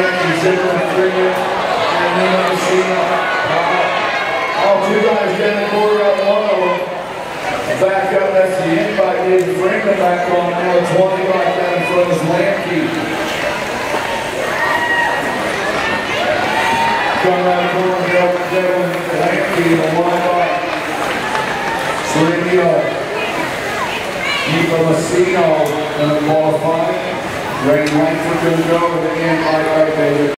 Lane, Zimmer, and uh, all two guys quarter. Back up, the back on now, in the corner, Devin, Devin Lamke, the one right. Three, uh, Nico Messino, gonna qualify. Ray Langford gonna go, and Mike Right, David.